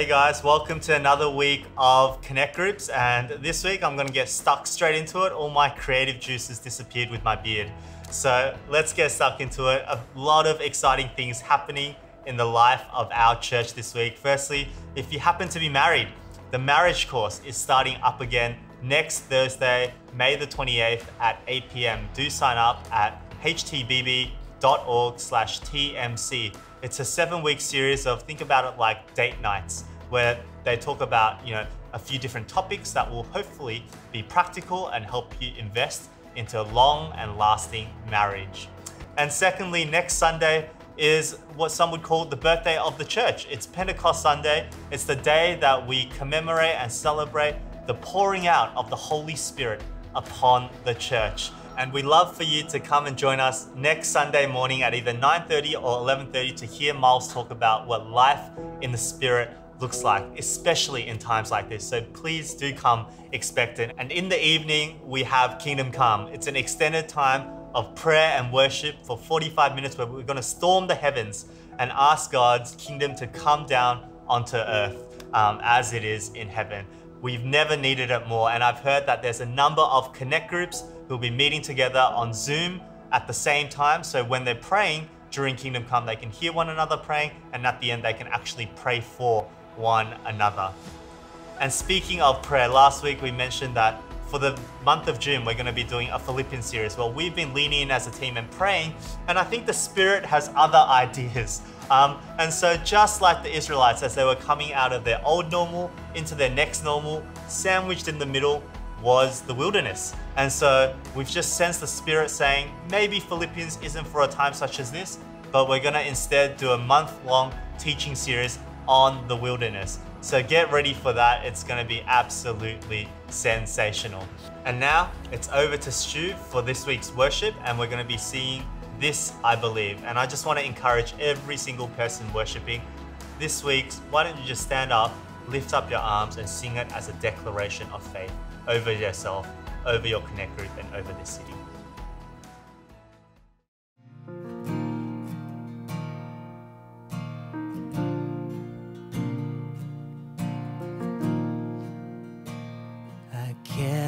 Hey guys, welcome to another week of Connect Groups. And this week I'm going to get stuck straight into it. All my creative juices disappeared with my beard. So let's get stuck into it. A lot of exciting things happening in the life of our church this week. Firstly, if you happen to be married, the marriage course is starting up again next Thursday, May the 28th at 8 p.m. Do sign up at htbb.org slash TMC. It's a seven week series of think about it like date nights where they talk about, you know, a few different topics that will hopefully be practical and help you invest into a long and lasting marriage. And secondly, next Sunday is what some would call the birthday of the church. It's Pentecost Sunday. It's the day that we commemorate and celebrate the pouring out of the Holy Spirit upon the church. And we'd love for you to come and join us next Sunday morning at either 9:30 or 11:30 to hear Miles talk about what life in the Spirit looks like, especially in times like this. So please do come expectant. And in the evening, we have Kingdom Come. It's an extended time of prayer and worship for 45 minutes where we're going to storm the heavens and ask God's kingdom to come down onto earth um, as it is in heaven. We've never needed it more. And I've heard that there's a number of connect groups who'll be meeting together on Zoom at the same time. So when they're praying during Kingdom Come, they can hear one another praying, and at the end, they can actually pray for one another. And speaking of prayer, last week we mentioned that for the month of June, we're going to be doing a Philippians series. Well, we've been leaning in as a team and praying, and I think the Spirit has other ideas. Um, and so, just like the Israelites, as they were coming out of their old normal into their next normal, sandwiched in the middle was the wilderness. And so we've just sensed the Spirit saying, maybe Philippians isn't for a time such as this, but we're going to instead do a month long teaching series on the wilderness. So get ready for that. It's to be absolutely sensational. And now it's over to Stu for this week's worship, and we're to be seeing this, I believe. And I just want to encourage every single person worshiping this week's. Why don't you just stand up, lift up your arms, and sing it as a declaration of faith over yourself, over your connect group, and over this city.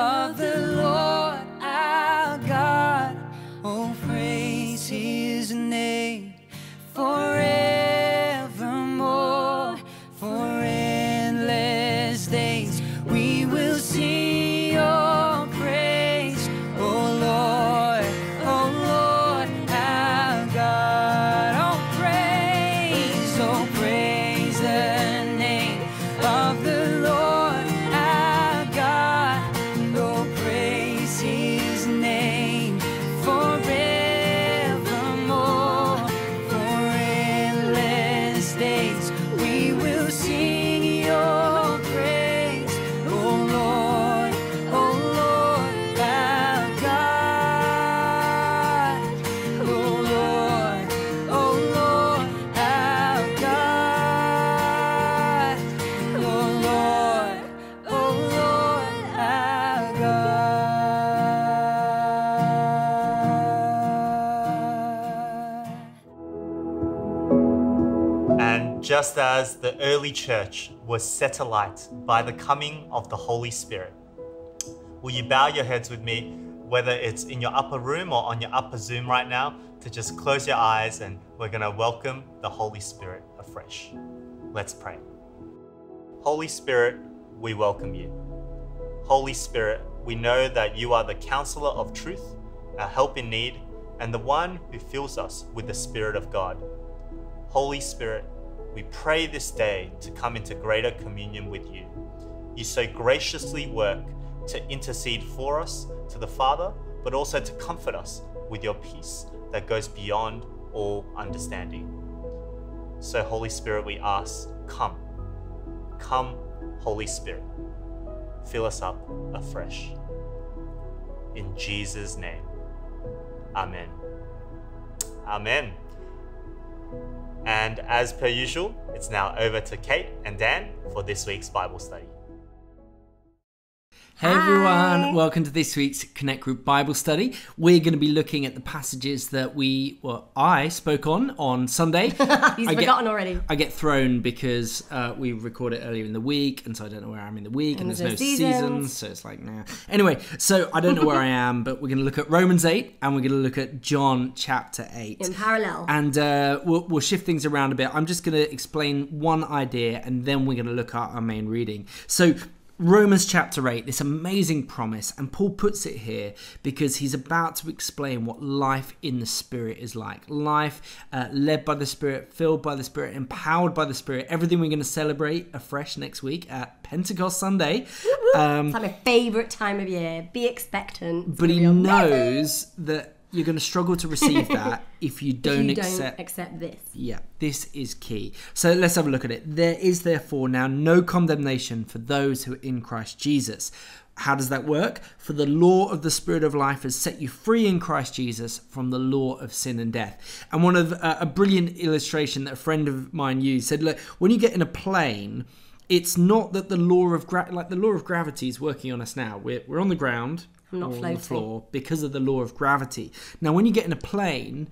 Of the just as the early church was set alight by the coming of the Holy Spirit, will you bow your heads with me, whether it's in your upper room or on your upper Zoom right now, to just close your eyes and we're going to welcome the Holy Spirit afresh. Let's pray. Holy Spirit, we welcome you. Holy Spirit, we know that you are the counselor of truth, our help in need, and the one who fills us with the Spirit of God. Holy Spirit, we pray this day to come into greater communion with you. You so graciously work to intercede for us to the Father, but also to comfort us with your peace that goes beyond all understanding. So, Holy Spirit, we ask, come. Come, Holy Spirit. Fill us up afresh. In Jesus' name. Amen. Amen. And as per usual, it's now over to Kate and Dan for this week's Bible study. Hey everyone, welcome to this week's Connect Group Bible Study. We're going to be looking at the passages that we, well, I spoke on on Sunday. He's I get- forgotten already. I get thrown because uh, we record it earlier in the week, and so I don't know where I'm in the week, and, And there's no there's seasons. seasons. so it's like, nah. Anyway, so I don't know where I am, but we're going to look at Romans 8, and we're going to look at John chapter 8. In parallel. And uh, we'll, we'll shift things around a bit. I'm just going to explain one idea and then we're going to look at our main reading. So, Romans chapter 8, this amazing promise, and Paul puts it here because he's about to explain what life in the Spirit is like. Life uh, led by the Spirit, filled by the Spirit, empowered by the Spirit. Everything we're going to celebrate afresh next week at Pentecost Sunday. Um, it's like my favourite time of year. Be expectant. It's but he knows that you're going to struggle to receive that if you don't you accept don't accept this. Yeah, this is key. So let's have a look at it. There is therefore now no condemnation for those who are in Christ Jesus. How does that work? For the law of the Spirit of life has set you free in Christ Jesus from the law of sin and death. And one of uh, a brilliant illustration that a friend of mine used said, look, when you get in a plane, it's not that the law of gra- like the law of gravity is working on us now. We're we're on the ground, not or on the floating. floor because of the law of gravity. Now, when you get in a plane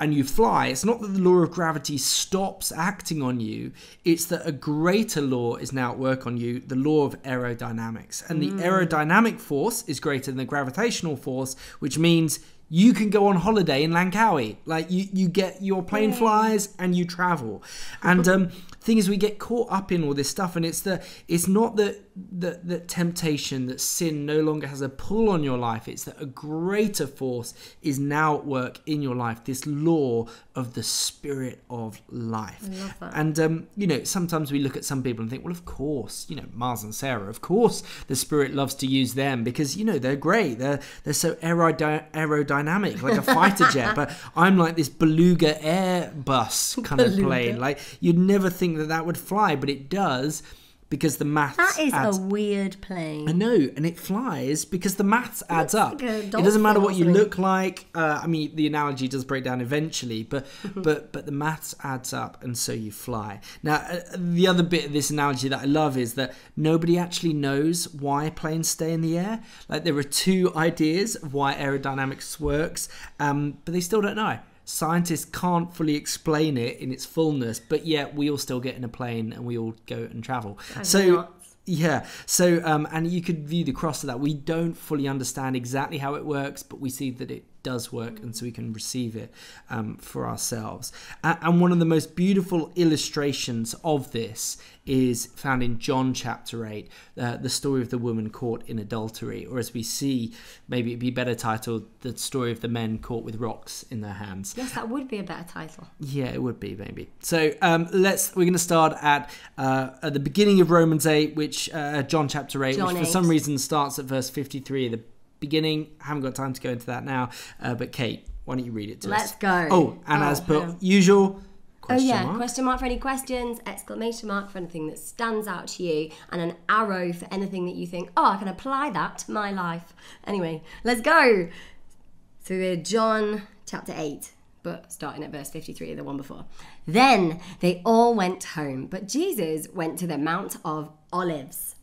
and you fly, it's not that the law of gravity stops acting on you, it's that a greater law is now at work on you, the law of aerodynamics. And the mm. aerodynamic force is greater than the gravitational force, which means you can go on holiday in Langkawi. Like you, you get your plane flies and you travel. And um, thing is, we get caught up in all this stuff, and it's the it's not that that that temptation that sin no longer has a pull on your life. It's that a greater force is now at work in your life. This law of the spirit of life. And um, you know, sometimes we look at some people and think, well, of course, you know, Mars and Sarah, of course, the spirit loves to use them because you know they're great. They're they're so aerody- aerodynamic, like a fighter jet. But I'm like this beluga Airbus kind of plane. Like you'd never think that that would fly, but it does. Because the maths That is adds a weird plane. I know, and it flies because the maths adds up. like it doesn't matter what you look like. Uh, I mean, the analogy does break down eventually, but but but the maths adds up, and so you fly. Now, uh, the other bit of this analogy that I love is that nobody actually knows why planes stay in the air. Like there are two ideas of why aerodynamics works, um, but they still don't know. Scientists can't fully explain it in its fullness, but yet we all still get in a plane and we all go and travel. so nuts. yeah. So, um, and you could view the cross of that. We don't fully understand exactly how it works, but we see that it does work, and so we can receive it um, for ourselves. And one of the most beautiful illustrations of this is found in John chapter 8, uh, the story of the woman caught in adultery, or as we see, maybe it'd be better titled, the story of the men caught with rocks in their hands. Yes, that would be a better title. Yeah, it would be maybe. So um, let's. We're going to start at uh, at the beginning of Romans eight, which uh, John chapter eight, John which for some reason starts at verse fifty three. The beginning. Haven't got time to go into that now. Uh, but Kate, why don't you read it to us? Let's go. Oh, and Oh, as per usual. Oh yeah, mark. question mark for any questions, exclamation mark for anything that stands out to you, and an arrow for anything that you think, oh, I can apply that to my life. Anyway, let's go. So we're John chapter 8, but starting at verse 53, the one before. Then they all went home, but Jesus went to the Mount of Olives.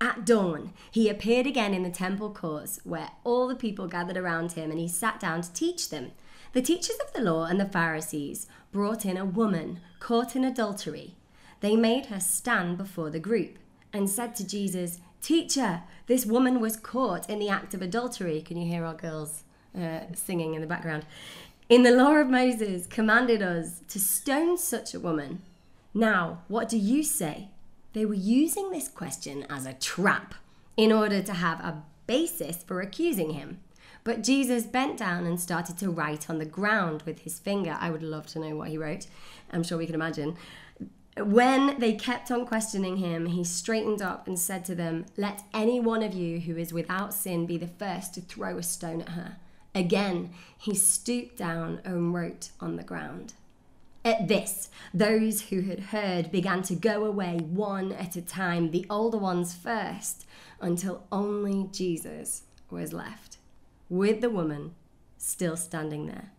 At dawn, he appeared again in the temple courts where all the people gathered around him and he sat down to teach them. The teachers of the law and the Pharisees brought in a woman caught in adultery. They made her stand before the group and said to Jesus, Teacher, this woman was caught in the act of adultery. Can you hear our girls uh, singing in the background? In the law of Moses commanded us to stone such a woman. Now, what do you say? They were using this question as a trap in order to have a basis for accusing him. But Jesus bent down and started to write on the ground with his finger. I would love to know what he wrote. I'm sure we can imagine. When they kept on questioning him, he straightened up and said to them, Let any one of you who is without sin be the first to throw a stone at her. Again, he stooped down and wrote on the ground. At this, those who had heard began to go away one at a time, the older ones first, until only Jesus was left, with the woman still standing there.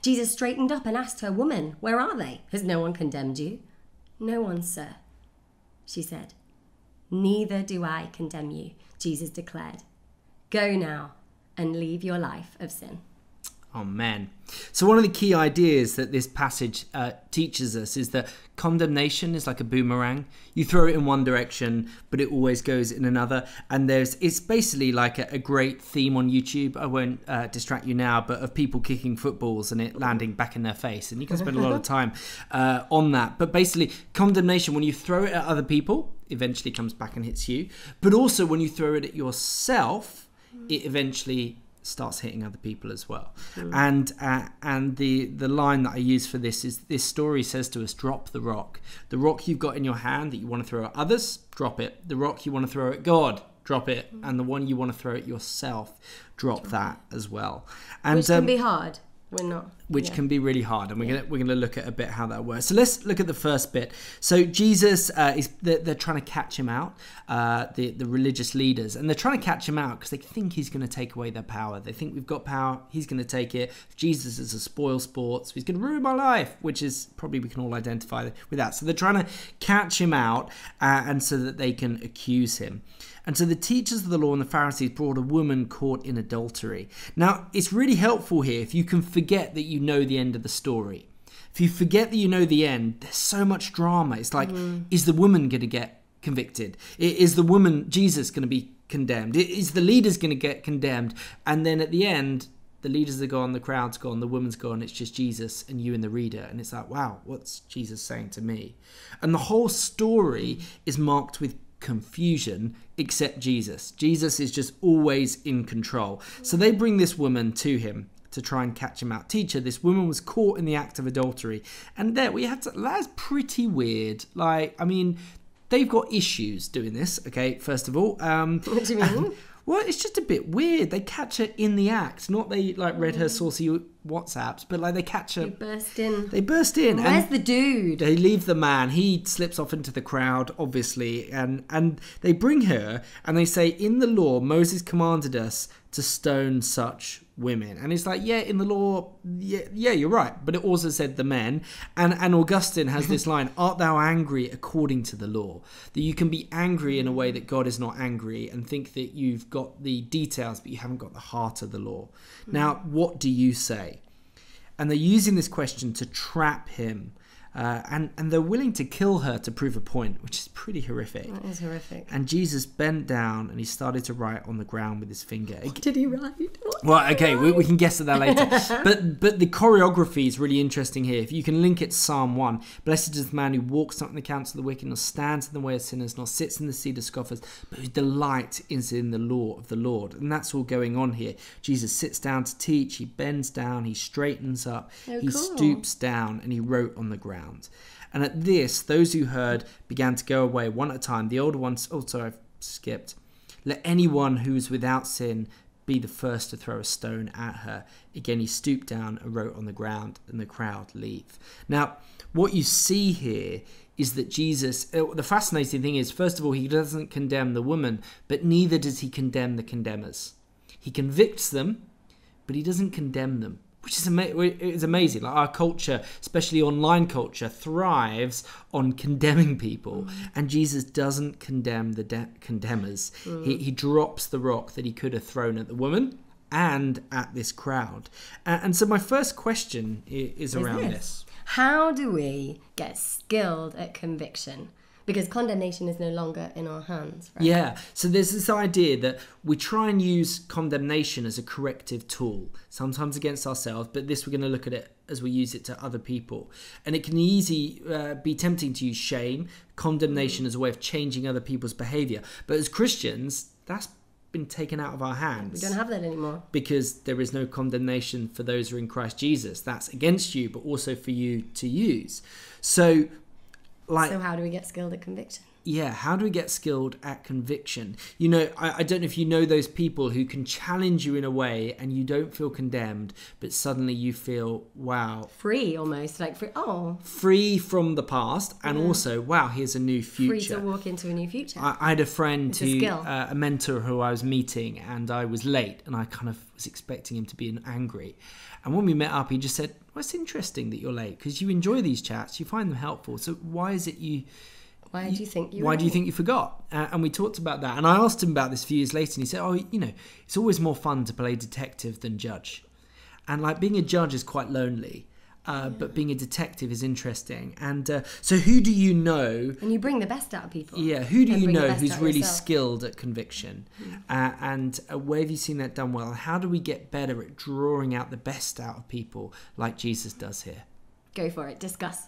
Jesus straightened up and asked her, Woman, where are they? Has no one condemned you? No one, sir, she said. Neither do I condemn you, Jesus declared. Go now and leave your life of sin. Amen. So, one of the key ideas that this passage uh, teaches us is that condemnation is like a boomerang. You throw it in one direction, but it always goes in another. And there's, it's basically like a, a great theme on YouTube. I won't uh, distract you now, but of people kicking footballs and it landing back in their face. And you can spend a lot of time uh, on that. But basically, condemnation, when you throw it at other people, eventually comes back and hits you. But also, when you throw it at yourself, it eventually starts hitting other people as well. And uh, and the the line that I use for this is this story says to us drop the rock. The rock you've got in your hand that you want to throw at others, drop it. The rock you want to throw at God, drop it. And the one you want to throw at yourself, drop that as well. And Which can um, be hard. We're not. Which yeah. can be really hard and we're gonna we're gonna look at a bit how that works. So let's look at the first bit. So jesus uh, is they're, they're trying to catch him out uh, the the religious leaders and they're trying to catch him out because they think he's going to take away their power. They think we've got power he's going to take it. Jesus is a spoil sport so he's going to ruin my life which is probably we can all identify with that. So they're trying to catch him out uh, and so that they can accuse him. And so the teachers of the law and the Pharisees brought a woman caught in adultery. Now, it's really helpful here if you can forget that you know the end of the story. If you forget that you know the end, there's so much drama. It's like, mm. is the woman going to get convicted? Is the woman, Jesus, going to be condemned? Is the leaders going to get condemned? And then at the end, the leaders are gone, the crowd's gone, the woman's gone, it's just Jesus and you and the reader. And it's like, wow, what's Jesus saying to me? And the whole story is marked with confusion except Jesus. Jesus is just always in control. So they bring this woman to him to try and catch him out. Teacher, this woman was caught in the act of adultery. And there we have to, that's pretty weird. Like, I mean, they've got issues doing this, okay, first of all. Um, What do you mean? Well, it's just a bit weird. They catch her in the act, not they like read Mm. her saucy WhatsApps, but like they catch her. They burst in. They burst in. and- Where's the dude? they leave the man. He slips off into the crowd, obviously, and and they bring her and they say, "In the law, Moses commanded us to stone such women." And it's like, yeah, in the law, yeah, yeah, you're right. But it also said the men. And and Augustine has this line: "Art thou angry according to the law?" That you can be angry in a way that God is not angry, and think that you've got the details, but you haven't got the heart of the law. Now, what do you say? and they're using this question to trap him. Uh, and, and they're willing to kill her to prove a point, which is pretty horrific. That is horrific. And Jesus bent down and he started to write on the ground with his finger. Did he write? What? Well, okay, we, we can guess at that later. but but the choreography is really interesting here. If you can link it to Psalm 1, Blessed is the man who walks not in the counsel of the wicked, nor stands in the way of sinners, nor sits in the seat of scoffers, but whose delight is in the law of the Lord. And that's all going on here. Jesus sits down to teach, he bends down, he straightens up, Oh, he cool. stoops down, and he wrote on the ground. And at this, those who heard began to go away one at a time. The older ones, oh, sorry, I've skipped. Let anyone who is without sin be the first to throw a stone at her. Again, he stooped down and wrote on the ground, and the crowd leave. Now, what you see here is that Jesus, uh, the fascinating thing is, first of all, he doesn't condemn the woman, but neither does he condemn the condemners. He convicts them, but he doesn't condemn them. Which is, ama- is amazing. Like our culture, especially online culture, thrives on condemning people, mm. and Jesus doesn't condemn the de- condemners. He, mm. he drops the rock that he could have thrown at the woman and at this crowd. A- and so, my first question i- is around this? this. How do we get skilled at conviction? Because condemnation is no longer in our hands, right? Yeah, so there's this idea that we try and use condemnation as a corrective tool, sometimes against ourselves, but this we're going to look at it as we use it to other people. And it can easy uh, be tempting to use shame, condemnation as a way of changing other people's behavior. But as Christians, that's been taken out of our hands We don't have that anymore. because there is no condemnation for those who are in Christ Jesus. That's against you, but also for you to use. So, like, So how do we get skilled at conviction? yeah, how do we get skilled at conviction? You know, I, I don't know if you know those people who can challenge you in a way and you don't feel condemned, but suddenly you feel, wow, Free almost, like free. Oh, free from the past, and also, wow, here's a new future free to walk into a new future. I, I had a friend It's a who, skill. uh, a mentor who I was meeting, and I was late, and I kind of was expecting him to be angry. And when we met up, he just said, "Well, it's interesting that you're late because you enjoy these chats, you find them helpful. So why is it you?" Why do you think you? why do you think you forgot? Uh, and we talked about that. And I asked him about this a few years later, and he said, "Oh, you know, it's always more fun to play detective than judge, and like being a judge is quite lonely." Uh, But being a detective is interesting, and uh, so who do you know? And you bring the best out of people. Yeah, who do you know who's really yourself. skilled at conviction? Uh, and uh, where have you seen that done well? How do we get better at drawing out the best out of people, like Jesus does here? Go for it. Discuss.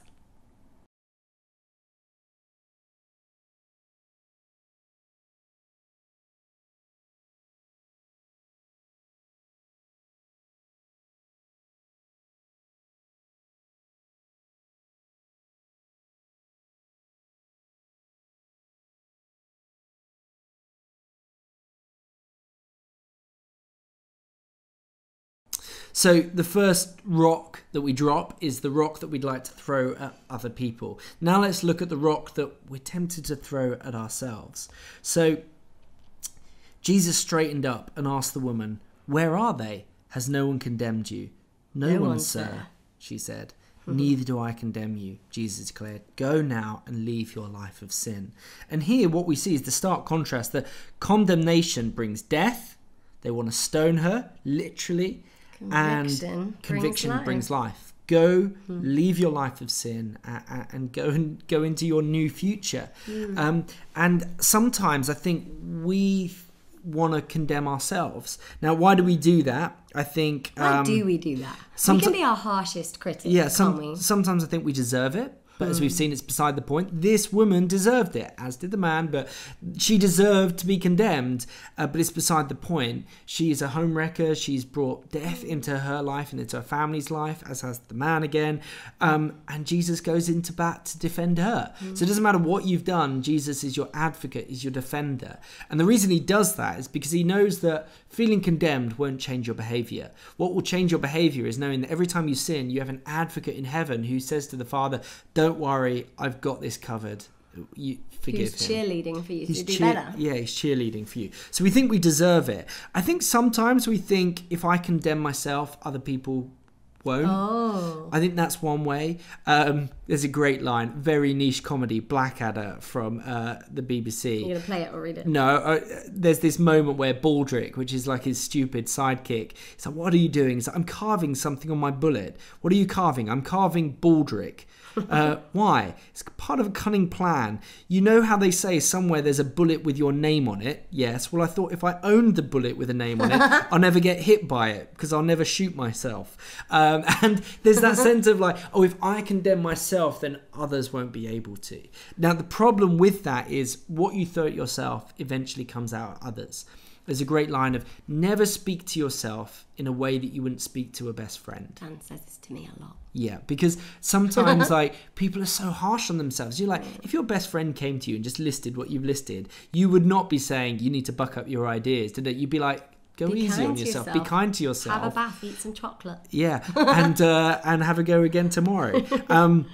So the first rock that we drop is the rock that we'd like to throw at other people. Now let's look at the rock that we're tempted to throw at ourselves. So Jesus straightened up and asked the woman, "Where are they? Has no one condemned you?" "No, No one, sir," sir." she said. Hmm. Neither do I condemn you, Jesus declared. Go now and leave your life of sin. And here, what we see is the stark contrast that condemnation brings death. They want to stone her, literally. Conviction and brings conviction life. brings life. Go, leave your life of sin, uh, uh, and go and go into your new future. Um, and sometimes I think we want to condemn ourselves. Now, why do we do that? I think. Why um, do we do that? we can be our harshest critics, yeah, can't some, we? sometimes I think we deserve it. But as we've seen, it's beside the point. This woman deserved it, as did the man, but she deserved to be condemned. Uh, but it's beside the point. She is a homewrecker. She's brought death into her life and into her family's life, as has the man again. Um, and Jesus goes into bat to defend her. So it doesn't matter what you've done, Jesus is your advocate, is your defender. And the reason he does that is because he knows that feeling condemned won't change your behavior. What will change your behavior is knowing that every time you sin, you have an advocate in heaven who says to the Father, Don't worry, I've got this covered. You forgive Who's him. cheerleading for you He's to do cheer- better? Yeah, he's cheerleading for you. So we think we deserve it. I think sometimes we think if I condemn myself, other people won't. Oh. I think that's one way. Um, there's a great line, very niche comedy, Blackadder from uh, the BBC. You're going to play it or read it? No, uh, there's this moment where Baldrick, which is like his stupid sidekick, he's like, "What are you doing?" He's like, "I'm carving something on my bullet." What are you carving? I'm carving Baldrick. Uh, why? It's part of a cunning plan. You know how they say somewhere there's a bullet with your name on it? Yes. Well, I thought if I owned the bullet with a name on it, I'll never get hit by it because I'll never shoot myself. Um, and there's that sense of like, oh, if I condemn myself, then others won't be able to. Now, the problem with that is what you throw at yourself eventually comes out at others. There's a great line of never speak to yourself in a way that you wouldn't speak to a best friend. Dan says this to me a lot. Yeah, because sometimes like people are so harsh on themselves. You're like, if your best friend came to you and just listed what you've listed, you would not be saying you need to buck up your ideas, did it? You'd be like, go Be easy on yourself. yourself. Be kind to yourself. Have a bath, eat some chocolate. Yeah, and uh, and have a go again tomorrow. Um,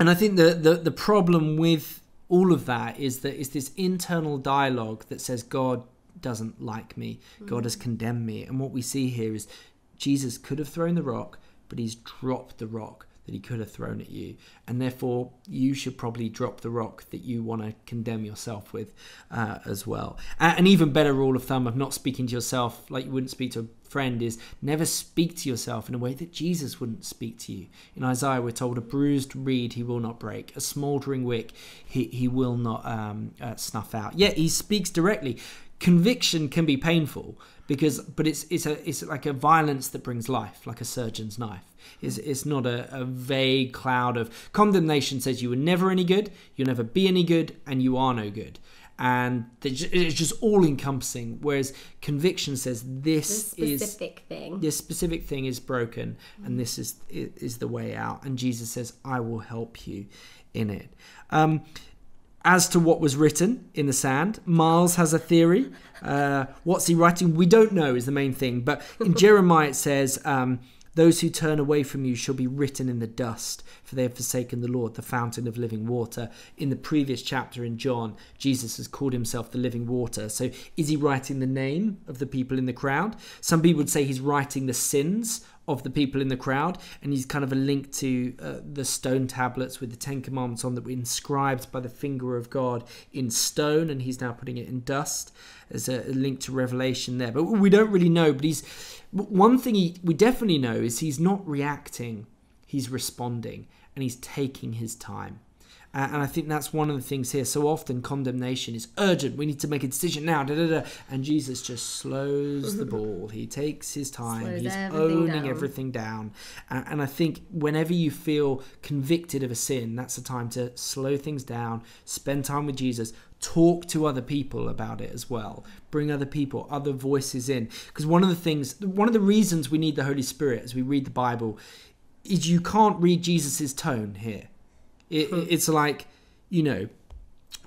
and I think the, the the problem with all of that is that it's this internal dialogue that says God doesn't like me, God has condemned me, and what we see here is Jesus could have thrown the rock, but he's dropped the rock that he could have thrown at you, and therefore you should probably drop the rock that you want to condemn yourself with uh, as well. An even better rule of thumb of not speaking to yourself like you wouldn't speak to a friend is never speak to yourself in a way that Jesus wouldn't speak to you. In Isaiah, we're told, "A bruised reed he will not break, a smouldering wick he he will not um, uh, snuff out." Yet he speaks directly. Conviction can be painful because, but it's it's a it's like a violence that brings life, like a surgeon's knife. It's, it's not a, a vague cloud of condemnation says you were never any good, you'll never be any good, and you are no good. And it's just all encompassing. Whereas conviction says this, This is specific thing. this specific thing is broken and this is is the way out and jesus says i will help you in it um, as to what was written in the sand miles has a theory uh, what's he writing we don't know is the main thing but in jeremiah it says um, those who turn away from you shall be written in the dust, for they have forsaken the Lord, the fountain of living water. In the previous chapter in John, Jesus has called himself the living water. So is he writing the name of the people in the crowd? Some people would say he's writing the sins of the people in the crowd, and he's kind of a link to uh, the stone tablets with the Ten Commandments on that were inscribed by the finger of God in stone, and he's now putting it in dust. as a, link to Revelation there, but we don't really know. But he's one thing he, we definitely know is he's not reacting; he's responding, and he's taking his time. Uh, and I think that's one of the things here. So often, condemnation is urgent. We need to make a decision now. Da, da, da. And Jesus just slows the ball. He takes his time. Slows He's everything owning down. everything down. Uh, and I think whenever you feel convicted of a sin, that's the time to slow things down, spend time with Jesus, talk to other people about it as well. Bring other people, other voices in. Because one of the things, one of the reasons we need the Holy Spirit as we read the Bible is you can't read Jesus's tone here. It, hmm. It's like, you know,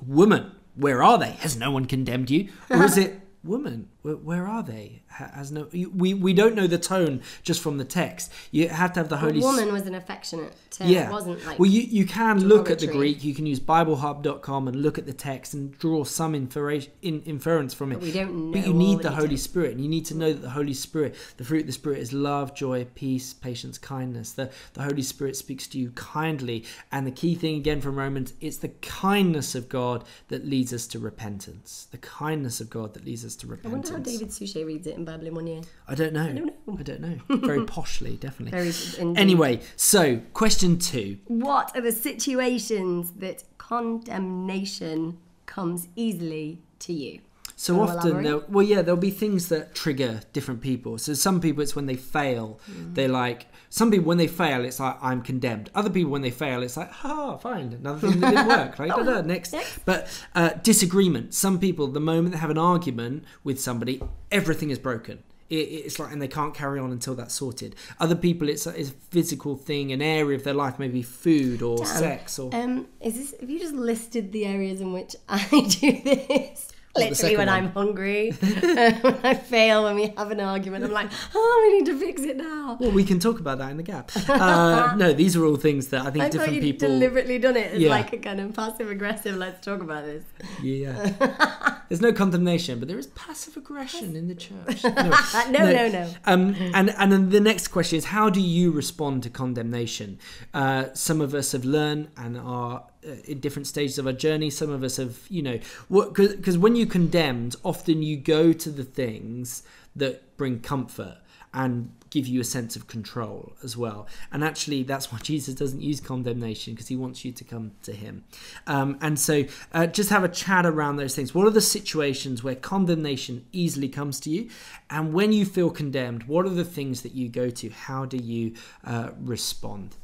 woman, where are they? Has no one condemned you? Or is it, woman, where, where are they? Has no? you- We we don't know the tone just from the text. You have to have the The Holy. S- woman was an affectionate term. yeah. It wasn't like. well, you, you can look at the. Greek. You can use BibleHub.com and look at the text and draw some infera- in, inference from it. But we don't know. But you need the the Holy. Spirit, and you need to know that the Holy Spirit, the fruit of the Spirit, is love, joy, peace, patience, kindness. The the Holy Spirit speaks to you kindly, and the key thing again from Romans, it's the kindness of God that leads us to repentance. The kindness of God that leads us to repentance. How David Suchet reads it in in one year. I don't know. I don't know. I don't know. Very poshly, definitely. Very indeed. Anyway, so question two. What are the situations that condemnation comes easily to you? So often, there, well, yeah, there'll be things that trigger different people. So some people, it's when they fail. Mm. They're like, some people when they fail, it's like I'm condemned. Other people when they fail, it's like, ah, fine, another thing that didn't work. Like, da, da, next. Next. But uh, disagreement. Some people, the moment they have an argument with somebody, everything is broken. It's like, and they can't carry on until that's sorted. Other people, it's a, it's a physical thing, an area of their life, maybe food or Dan, sex or. Um, is this? Have you just listed the areas in which I do this? Literally, when one. I'm hungry, when I fail, when we have an argument, I'm like, oh, we need to fix it now. Well, we can talk about that in the gap. Uh, no, these are all things that I think I different you people. deliberately done it as Yeah. like a kind of passive aggressive. Let's talk about this. Yeah. There's no condemnation, but there is passive aggression in the church. Anyway, Uh, no, no, no. Um, and and then the next question is, how do you respond to condemnation? Uh, some of us have learned and are uh, in different stages of our journey. Some of us have, you know, because when you're condemned, often you go to the things that bring comfort and give you a sense of control as well. And actually, that's why Jesus doesn't use condemnation because he wants you to come to him. Um, and so, uh, just have a chat around those things. What are the situations where condemnation easily comes to you? And when you feel condemned, what are the things that you go to? How do you uh, respond?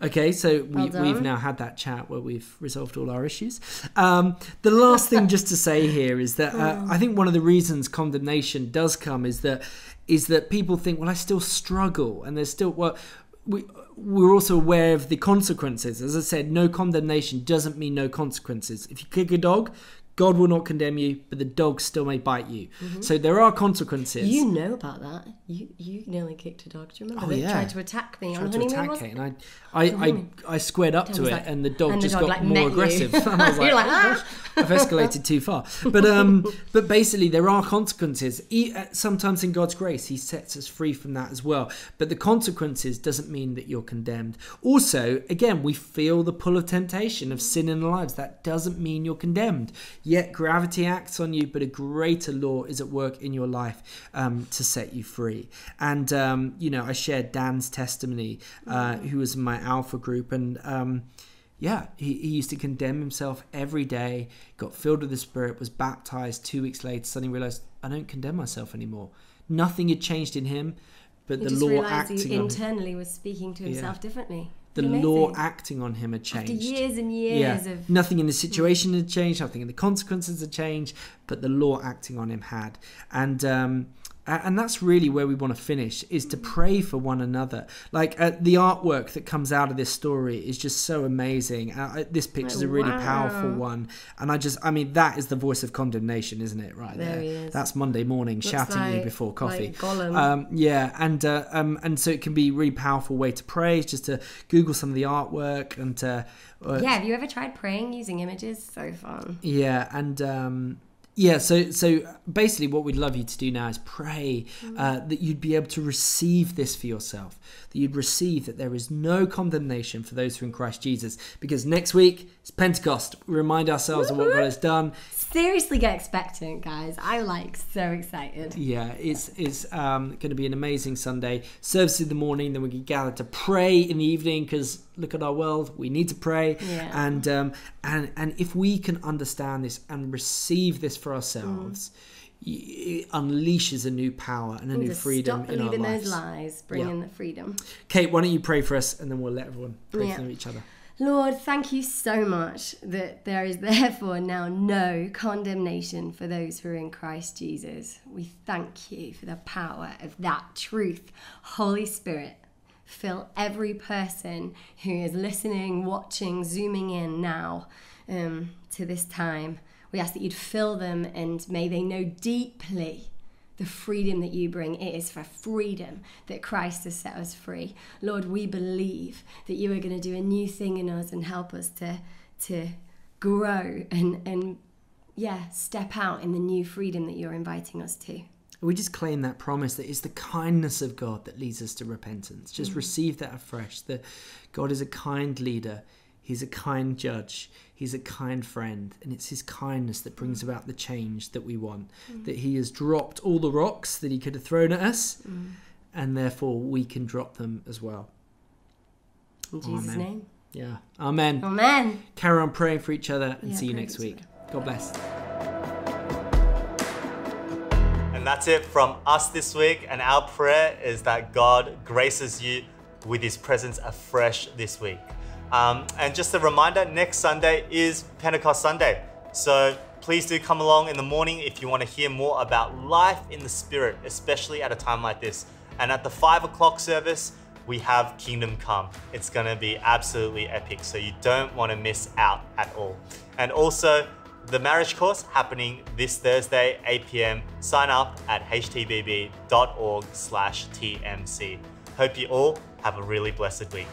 Okay, so we, Well we've now had that chat where we've resolved all our issues. Um, the last thing just to say here is that uh, I think one of the reasons condemnation does come is that is that people think, well, I still struggle, and there's still well. We, we're also aware of the consequences. As I said, no condemnation doesn't mean no consequences. If you kick a dog, God will not condemn you, but the dog still may bite you. So there are consequences. Mm-hmm. You know about that. You you nearly kicked a dog. Do you remember? Oh, they yeah. tried to attack me on tried to attack Kate, and I, I, I, I squared up to it, like- and the dog and the just dog, got like, more you. aggressive. And I was like, You're like, "Oh, "Ah!" I've escalated too far. But um, but basically, there are consequences. Uh, Sometimes in God's grace, He sets us free from that as well. But the consequences doesn't mean that you're condemned. Also, again, we feel the pull of temptation of sin in our lives. That doesn't mean you're condemned. Yet gravity acts on you, but a greater law is at work in your life um, to set you free. And um, you know, I shared Dan's testimony, uh, who was in my Alpha group, and. Um, yeah, he, he used to condemn himself every day, got filled with the Spirit, was baptized two weeks later, suddenly realized, I don't condemn myself anymore. Nothing had changed in him, but He the law acting he internally was speaking to himself differently. The Amazing. law acting on him had changed. After years and years yeah, of nothing in the situation had changed, nothing in the consequences had changed, but the law acting on him had. And um, and that's really where we want to finish is to pray for one another. Like uh, the artwork that comes out of this story is just so amazing. Uh, uh, this picture's a really wow. powerful one, and I just, I mean, that is the voice of condemnation, isn't it? Right there. There he is. That's Monday morning Looks shouting at you before coffee. like. Um, yeah, and uh, um, and so it can be a really powerful way to pray. Just to Google some of the artwork and to uh, yeah. Have you ever tried praying using images? So fun. yeah, and um, yeah, so so basically, what we'd love you to do now is pray uh, that you'd be able to receive this for yourself. That you'd receive that there is no condemnation for those who are in Christ Jesus. Because next week it's Pentecost. We remind ourselves of what God has done. Seriously, get expectant, guys. I like so excited. Yeah, it's it's um, going to be an amazing Sunday. Service in the morning, then we can gather to pray in the evening because look at our world. We need to pray, Yeah. and um, and and if we can understand this and receive this for ourselves, y it unleashes a new power and a new freedom stop in our lives. those lies. Bring Yeah. in the freedom. Kate, why don't you pray for us, and then we'll let everyone pray Yeah. for each other. Lord, thank you so much that there is therefore now no condemnation for those who are in Christ Jesus. We thank you for the power of that truth. Holy Spirit, fill every person who is listening, watching, zooming in now um, to this time. We ask that you'd fill them and may they know deeply the freedom that you bring. It is for freedom that Christ has set us free. Lord, we believe that you are going to do a new thing in us and help us to to grow and and yeah, step out in the new freedom that you're inviting us to. We just claim that promise that it's the kindness of God that leads us to repentance. Just mm. receive that afresh. That God is a kind leader, He's a kind judge, He's a kind friend, and it's His kindness that brings about the change that we want. Mm. That He has dropped all the rocks that He could have thrown at us, Mm. and therefore we can drop them as well. In Jesus' Amen. name. Yeah. Amen. Amen. Carry on praying for each other and Yeah, see you next for each week. God bless. And that's it from us this week. And our prayer is that God graces you with His presence afresh this week. Um, and just a reminder next Sunday is Pentecost Sunday. So please do come along in the morning if you want to hear more about life in the Spirit, especially at a time like this. And at the five o'clock service, we have Kingdom Come. It's going to be absolutely epic. So you don't want to miss out at all. And also, the marriage course happening this Thursday, 8 p.m. Sign up at htbb.org slash TMC. Hope you all have a really blessed week.